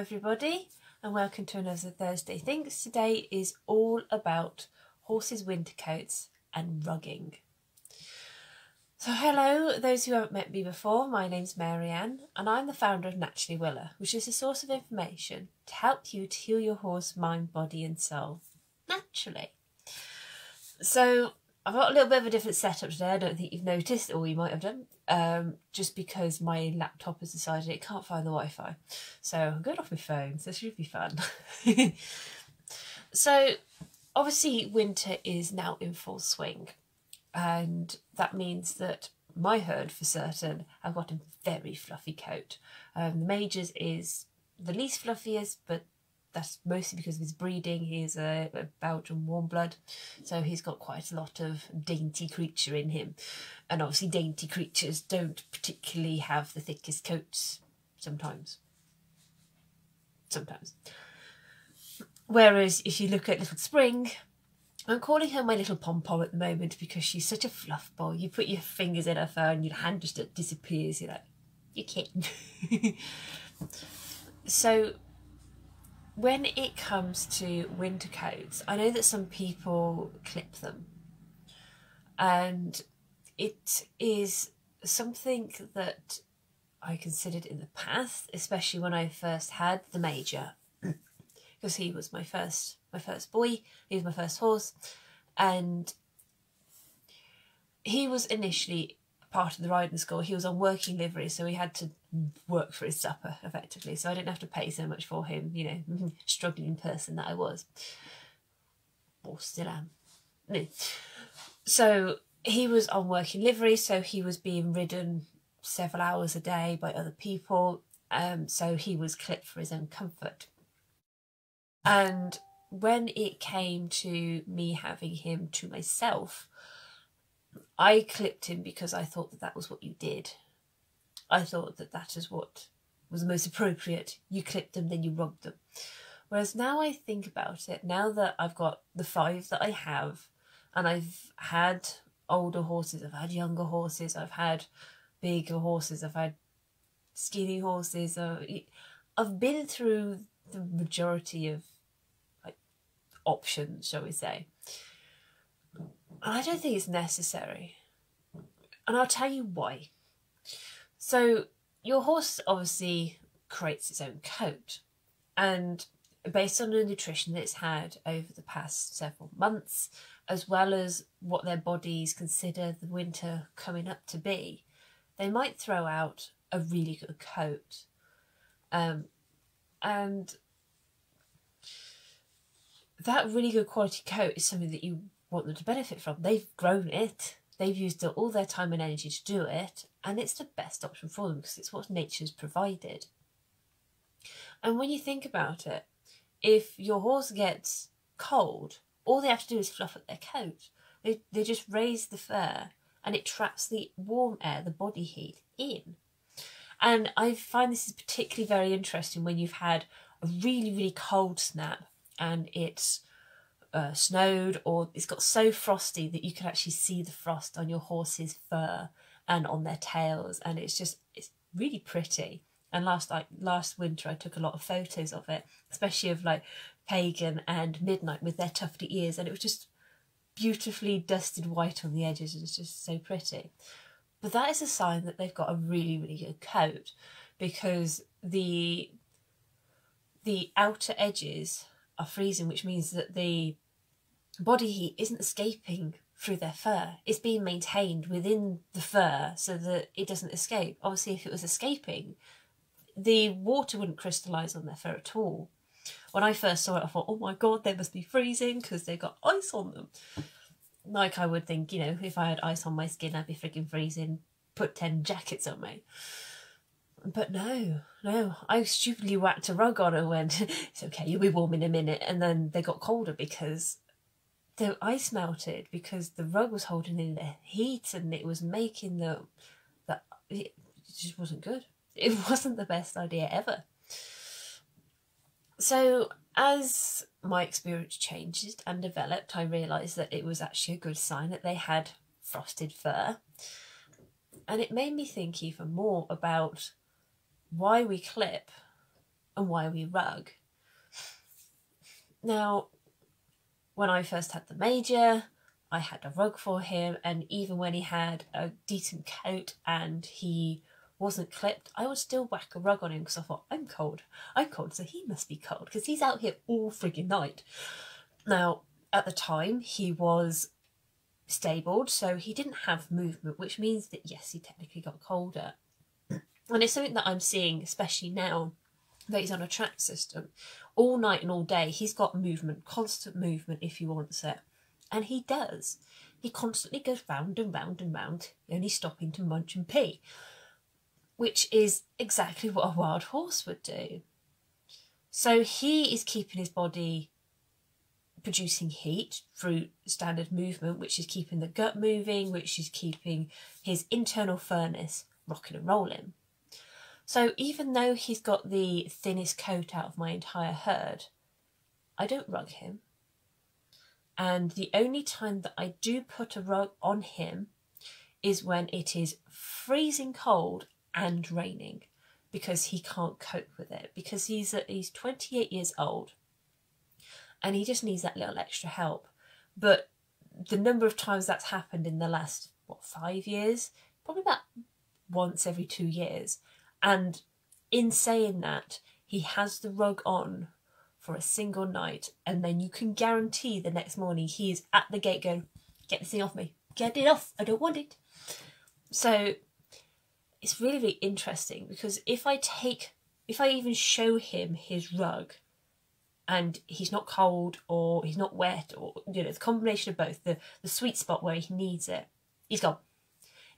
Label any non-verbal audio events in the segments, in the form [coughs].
everybody, and welcome to another Thursday Thinks. Today is all about horses' winter coats and rugging. So, hello, those who haven't met me before, my name's Marianne, and I'm the founder of Naturally Wilor, which is a source of information to help you to heal your horse, mind, body, and soul naturally. So, I've got a little bit of a different setup today. I don't think you've noticed, or you might have done, um, just because my laptop has decided it can't find the Wi-Fi. So I'm going off my phone, so this should be fun. [laughs] so obviously winter is now in full swing, and that means that my herd, for certain, have got a very fluffy coat. Um, the Major's is the least fluffiest, but that's mostly because of his breeding. He's a, a Belgian warm blood, so he's got quite a lot of dainty creature in him. And obviously, dainty creatures don't particularly have the thickest coats sometimes. Sometimes. Whereas if you look at Little Spring, I'm calling her my little pom pom at the moment because she's such a fluff ball. You put your fingers in her fur and your hand just disappears. You're like, you kidding. [laughs] so when it comes to winter coats, I know that some people clip them, and it is something that I considered in the past, especially when I first had the major, [clears throat] because he was my first my first boy, he was my first horse, and he was initially part of the riding school. He was on working livery, so he had to work for his supper effectively. So I didn't have to pay so much for him, you know, struggling person that I was, or still am. No. So he was on working livery, so he was being ridden several hours a day by other people. Um, so he was clipped for his own comfort. And when it came to me having him to myself, I clipped him because I thought that that was what you did. I thought that that is what was the most appropriate. You clipped them, then you rugged them. Whereas now I think about it, now that I've got the five that I have, and I've had older horses, I've had younger horses, I've had bigger horses, I've had skinny horses, uh, I've been through the majority of like options, shall we say. I don't think it's necessary. And I'll tell you why. So, your horse obviously creates its own coat. And based on the nutrition that it's had over the past several months, as well as what their bodies consider the winter coming up to be, they might throw out a really good coat. Um, and that really good quality coat is something that you want them to benefit from. They've grown it, they've used all their time and energy to do it, and it's the best option for them because it's what nature's provided. And when you think about it, if your horse gets cold, all they have to do is fluff up their coat. They, they just raise the fur and it traps the warm air, the body heat, in. And I find this is particularly very interesting when you've had a really, really cold snap and it's uh, snowed or it's got so frosty that you can actually see the frost on your horse's fur and on their tails. And it's just it's really pretty. And last like last winter I took a lot of photos of it especially of like pagan and midnight with their tufty ears. And it was just beautifully dusted white on the edges. And it's just so pretty. But that is a sign that they've got a really really good coat because the the outer edges are freezing, which means that the body heat isn't escaping through their fur. It's being maintained within the fur so that it doesn't escape. Obviously, if it was escaping, the water wouldn't crystallize on their fur at all. When I first saw it, I thought, oh my god, they must be freezing because they've got ice on them. Like I would think, you know, if I had ice on my skin, I'd be freaking freezing. Put 10 jackets on me. But no, no, I stupidly whacked a rug on and went, [laughs] it's okay, you'll be warm in a minute. And then they got colder because the ice melted because the rug was holding in the heat and it was making the, the it just wasn't good. It [laughs] wasn't the best idea ever. So as my experience changed and developed, I realised that it was actually a good sign that they had frosted fur. And it made me think even more about why we clip and why we rug. Now, when I first had the major, I had a rug for him, and even when he had a decent coat and he wasn't clipped, I would still whack a rug on him because I thought, I'm cold. I'm cold, so he must be cold because he's out here all frigging night. Now, at the time, he was stabled, so he didn't have movement, which means that yes, he technically got colder. And it's something that I'm seeing, especially now that he's on a track system. All night and all day, he's got movement, constant movement if he wants it. And he does. He constantly goes round and round and round, only stopping to munch and pee, which is exactly what a wild horse would do. So he is keeping his body producing heat through standard movement, which is keeping the gut moving, which is keeping his internal furnace rocking and rolling. So even though he's got the thinnest coat out of my entire herd, I don't rug him. And the only time that I do put a rug on him is when it is freezing cold and raining because he can't cope with it because he's uh, he's 28 years old and he just needs that little extra help. But the number of times that's happened in the last what five years, probably about once every two years, and in saying that, he has the rug on for a single night, and then you can guarantee the next morning he is at the gate going, "Get this thing off me! Get it off! I don't want it." So it's really, really interesting because if I take, if I even show him his rug and he's not cold or he's not wet or you know the combination of both the the sweet spot where he needs it he's gone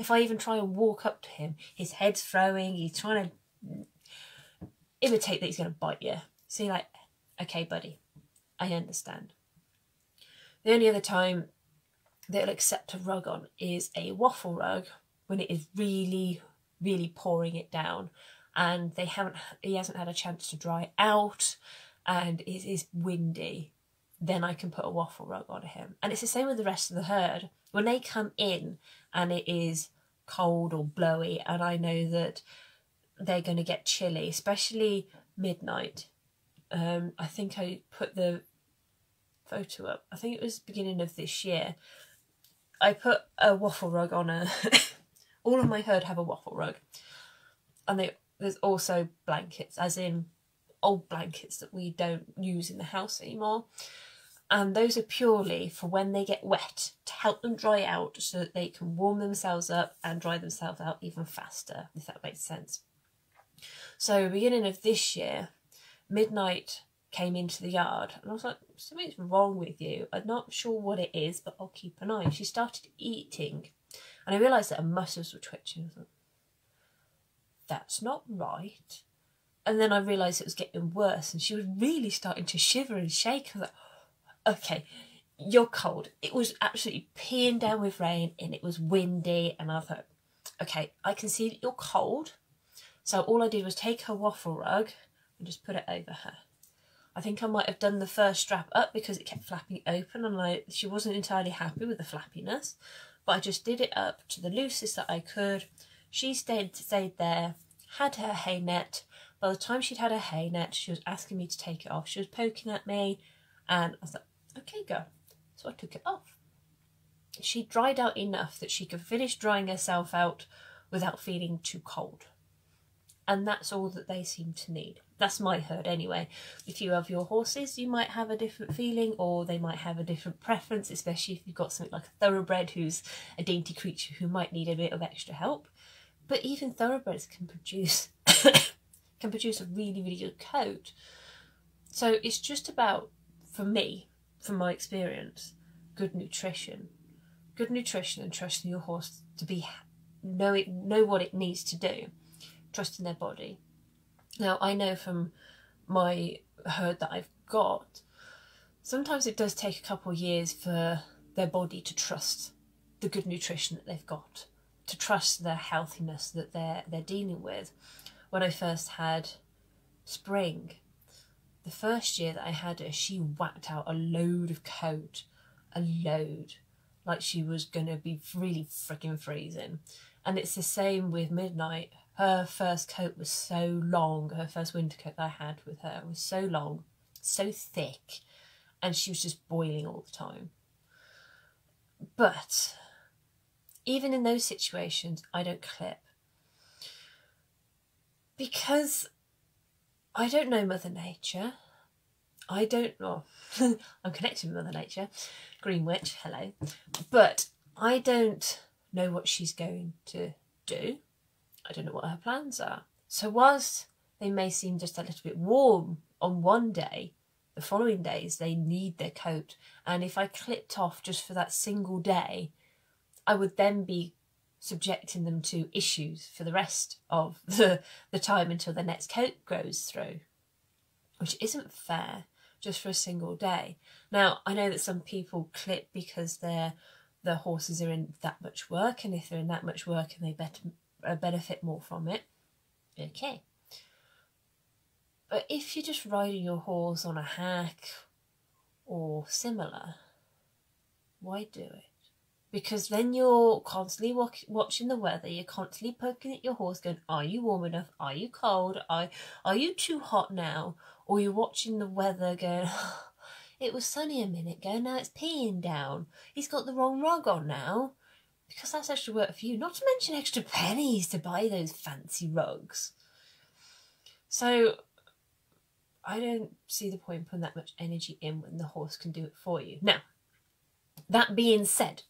if i even try and walk up to him his head's throwing he's trying to imitate that he's going to bite you so you're like okay buddy i understand the only other time they'll accept a rug on is a waffle rug when it is really really pouring it down and they haven't he hasn't had a chance to dry out and it is windy, then I can put a waffle rug on him. And it's the same with the rest of the herd. When they come in and it is cold or blowy, and I know that they're going to get chilly, especially midnight. Um, I think I put the photo up. I think it was beginning of this year. I put a waffle rug on a. [laughs] all of my herd have a waffle rug, and they, there's also blankets, as in old blankets that we don't use in the house anymore. And those are purely for when they get wet to help them dry out so that they can warm themselves up and dry themselves out even faster, if that makes sense. So, beginning of this year, Midnight came into the yard and I was like, something's wrong with you. I'm not sure what it is, but I'll keep an eye. She started eating and I realised that her muscles were twitching. Like, That's not right. And then I realised it was getting worse, and she was really starting to shiver and shake. I was like, okay, you're cold. It was absolutely peeing down with rain, and it was windy. And I thought, okay, I can see that you're cold. So all I did was take her waffle rug and just put it over her. I think I might have done the first strap up because it kept flapping open and I, she wasn't entirely happy with the flappiness. But I just did it up to the loosest that I could. She stayed, stayed there, had her hay net, by the time she'd had her hay net, she was asking me to take it off. She was poking at me, and I like, okay, girl. So I took it off. She dried out enough that she could finish drying herself out without feeling too cold. And that's all that they seem to need. That's my herd anyway. If you have your horses, you might have a different feeling or they might have a different preference, especially if you've got something like a thoroughbred who's a dainty creature who might need a bit of extra help. But even thoroughbreds can produce [coughs] can produce a really, really good coat. So it's just about, for me, from my experience, good nutrition. Good nutrition and trusting your horse to be know it know what it needs to do. Trusting their body. Now I know from my herd that I've got, sometimes it does take a couple of years for their body to trust the good nutrition that they've got, to trust their healthiness that they're they're dealing with when I first had Spring, the first year that I had her, she whacked out a load of coat, a load, like she was gonna be really freaking freezing. And it's the same with Midnight. her first coat was so long, her first winter coat that I had with her was so long, so thick, and she was just boiling all the time. But even in those situations, I don't clip. Because I don't know Mother Nature. I don't know. [laughs] I'm connected with Mother Nature. Green Witch, hello. But I don't know what she's going to do. I don't know what her plans are. So, whilst they may seem just a little bit warm on one day, the following days they need their coat. And if I clipped off just for that single day, I would then be subjecting them to issues for the rest of [laughs] the, the time until the next coat grows through, which isn't fair just for a single day. Now, I know that some people clip because they're the horses are in that much work, and if they're in that much work and they better, uh, benefit more from it, okay. But if you're just riding your horse on a hack or similar, why do it? Because then you're constantly walk- watching the weather, you're constantly poking at your horse, going, Are you warm enough? Are you cold? Are, are you too hot now? Or you're watching the weather going, It was sunny a minute ago, now it's peeing down. He's got the wrong rug on now. Because that's extra work for you, not to mention extra pennies to buy those fancy rugs. So I don't see the point in putting that much energy in when the horse can do it for you. Now, that being said,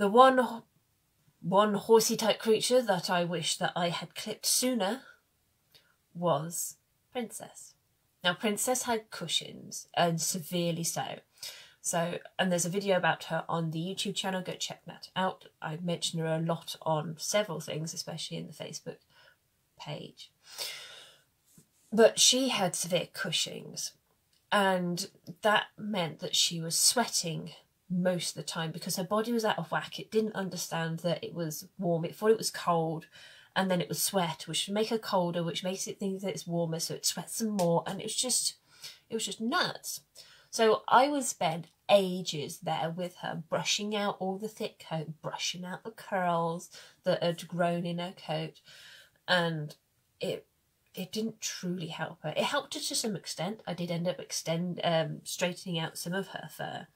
the one one horsey type creature that I wish that I had clipped sooner was Princess. Now, Princess had Cushing's, and severely so. So, and there's a video about her on the YouTube channel. Go check that out. I mention her a lot on several things, especially in the Facebook page. But she had severe Cushing's, and that meant that she was sweating most of the time because her body was out of whack. It didn't understand that it was warm, it thought it was cold, and then it was sweat, which would make her colder, which makes it think that it's warmer, so it sweats some more, and it was just, it was just nuts. So I would spend ages there with her, brushing out all the thick coat, brushing out the curls that had grown in her coat, and it it didn't truly help her. It helped her to some extent. I did end up extend um, straightening out some of her fur,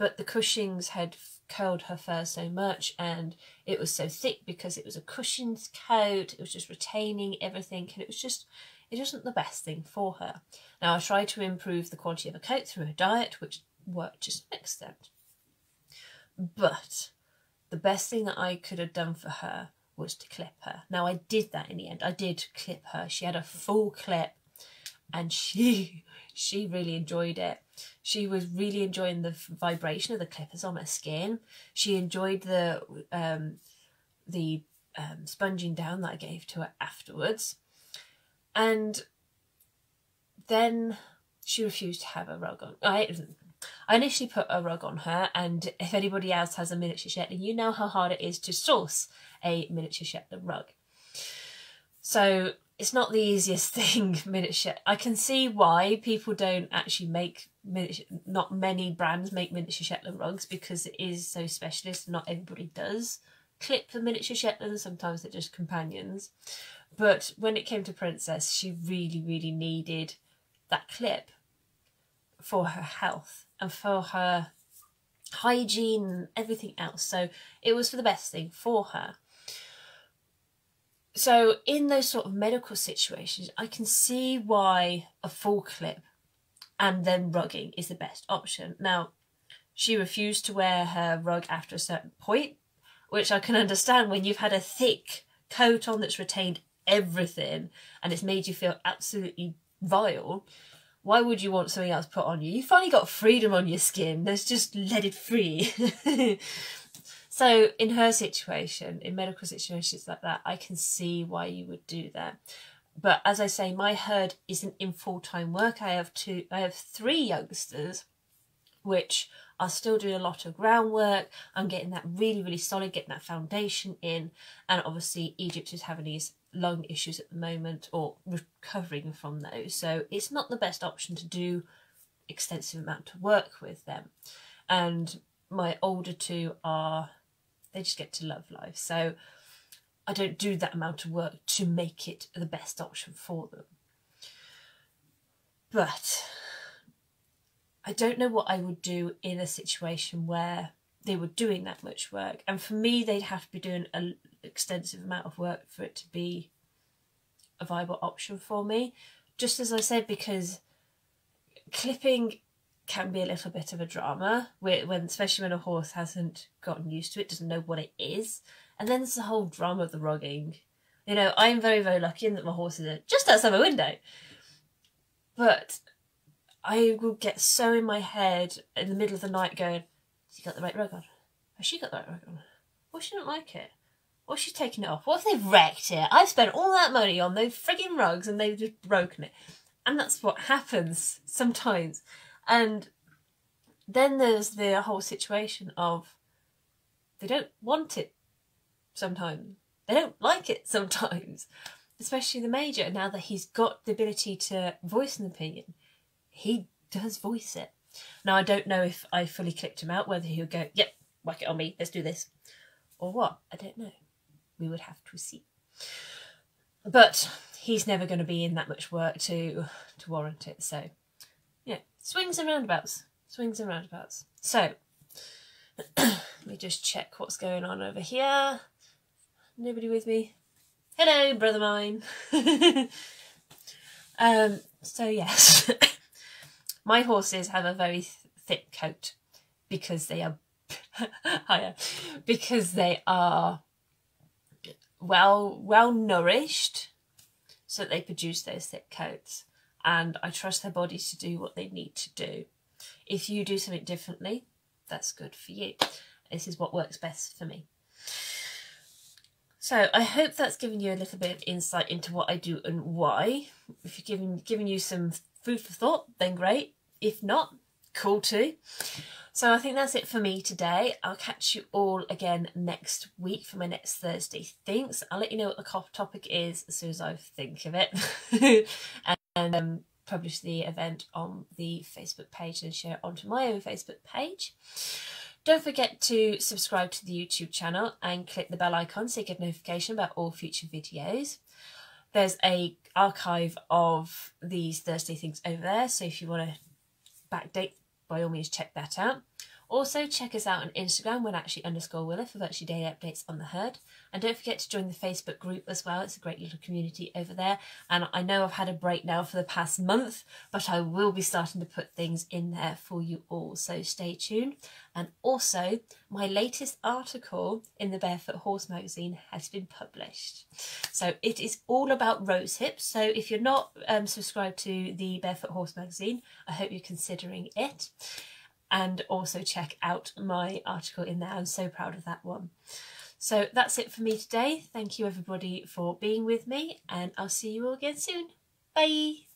but the Cushings had curled her fur so much, and it was so thick because it was a Cushing's coat. It was just retaining everything, and it was just it wasn't the best thing for her. Now I tried to improve the quality of her coat through her diet, which worked to some extent, but the best thing that I could have done for her was to clip her. Now I did that in the end. I did clip her. She had a full clip and she she really enjoyed it. She was really enjoying the vibration of the clippers on her skin. She enjoyed the um the um, sponging down that I gave to her afterwards. And then she refused to have a rug on. I I initially put a rug on her, and if anybody else has a miniature Shetland, you know how hard it is to source a miniature Shetland rug. So it's not the easiest [laughs] thing, miniature. I can see why people don't actually make miniature, not many brands make miniature Shetland rugs because it is so specialist not everybody does clip the miniature Shetland, sometimes they're just companions. But when it came to Princess, she really, really needed that clip for her health and for her hygiene and everything else. So it was for the best thing for her. So in those sort of medical situations, I can see why a full clip and then rugging is the best option. Now, she refused to wear her rug after a certain point, which I can understand when you've had a thick coat on that's retained everything and it's made you feel absolutely vile why would you want something else put on you? You finally got freedom on your skin. Let's just let it free. [laughs] so in her situation, in medical situations like that, I can see why you would do that. But as I say, my herd isn't in full time work. I have two I have three youngsters which are still doing a lot of groundwork. I'm getting that really, really solid, getting that foundation in. And obviously Egypt is having these lung issues at the moment or recovering from those. So it's not the best option to do extensive amount of work with them. And my older two are, they just get to love life. So I don't do that amount of work to make it the best option for them. But I don't know what I would do in a situation where they were doing that much work. And for me, they'd have to be doing an extensive amount of work for it to be a viable option for me. Just as I said, because clipping can be a little bit of a drama when especially when a horse hasn't gotten used to it doesn't know what it is. And then there's the whole drama of the rugging you know i'm very very lucky in that my horses are just outside my window. But i will get so in my head in the middle of the night going has he got the right rug on? Has she got the right rug on? Well she don't like it. Well she's taking it off. What if they've wrecked it? I've spent all that money on those frigging rugs and they've just broken it. And that's what happens sometimes and then there's the whole situation of they don't want it sometimes. They don't like it sometimes, especially the major. Now that he's got the ability to voice an opinion, he does voice it. Now, I don't know if I fully clicked him out, whether he'll go, yep, whack it on me, let's do this, or what. I don't know. We would have to see. But he's never going to be in that much work to to warrant it. So swings and roundabouts, swings and roundabouts. So [clears throat] let me just check what's going on over here. Nobody with me? Hello, brother mine. [laughs] um. So yes, [laughs] my horses have a very th thick coat because they are [laughs] higher because they are well well nourished so that they produce those thick coats and I trust their bodies to do what they need to do. If you do something differently, that's good for you. This is what works best for me. So I hope that's given you a little bit of insight into what I do and why. If you're giving giving you some food for thought, then great. If not, cool too. So I think that's it for me today. I'll catch you all again next week for my next Thursday Thinks. I'll let you know what the topic is as soon as I think of it. [laughs] and um, publish the event on the Facebook page and share it onto my own Facebook page. Don't forget to subscribe to the YouTube channel and click the bell icon so you get notification about all future videos. There's a archive of these Thursday Thinks over there, so if you want to backdate, by all means check that out. Also, check us out on Instagram, Naturally underscore Wilor, for virtually daily updates on the herd. And don't forget to join the Facebook group as well. It's a great little community over there. And I know I've had a break now for the past month, but I will be starting to put things in there for you all. So stay tuned. And also, my latest article in the Barefoot Horse magazine has been published. So it is all about rose hips. So if you're not um, subscribed to the Barefoot Horse magazine, I hope you're considering it and also check out my article in there. I'm so proud of that one. So that's it for me today. Thank you everybody for being with me and I'll see you all again soon. Bye.